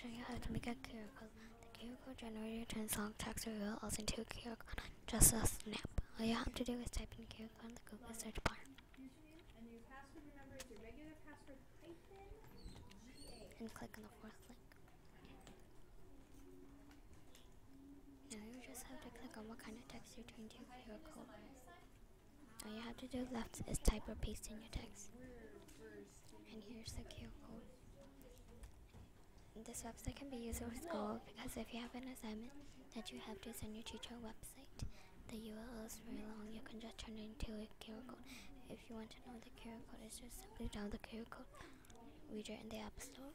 show you how to make a QR code. The QR code generator turns long text or URLs into a QR code just a snap. All you have to do is type in QR code in the Google search bar. and click on the fourth link. Now you just have to click on what kind of text you're trying to QR code. All you have to do left is type or paste in your text. And here's the QR. This website can be used with school because if you have an assignment that you have to send your teacher a website, the URL is very long. You can just turn it into a QR code. If you want to know the QR code, is just simply download the QR code, read it in the App Store,